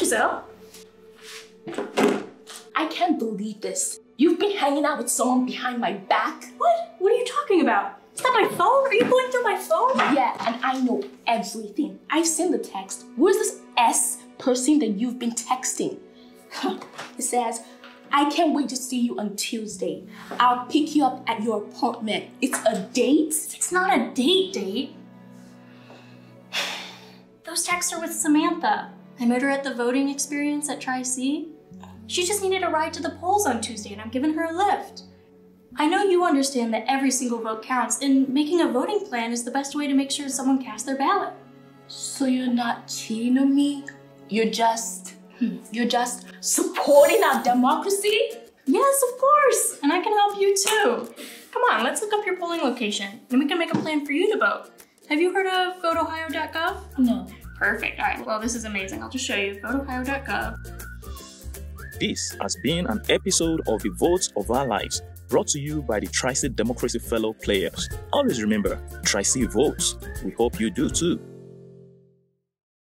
Giselle. I can't believe this. You've been hanging out with someone behind my back? What? What are you talking about? Is that my phone? Are you going through my phone? Yeah, and I know everything. I've seen the text. Where's this S person that you've been texting? it says, I can't wait to see you on Tuesday. I'll pick you up at your apartment. It's a date? It's not a date date. Those texts are with Samantha. I met her at the voting experience at Tri C. She just needed a ride to the polls on Tuesday, and I'm giving her a lift. I know you understand that every single vote counts, and making a voting plan is the best way to make sure someone casts their ballot. So you're not cheating on me? You're just, hmm, you're just supporting our democracy? Yes, of course, and I can help you too. Come on, let's look up your polling location, and we can make a plan for you to vote. Have you heard of voteohio.gov? No. Perfect. All right, well, this is amazing. I'll just show you voteohio.gov. This has been an episode of the Votes of Our Lives brought to you by the Tri Democracy Fellow Players. Always remember, Tri votes. We hope you do too.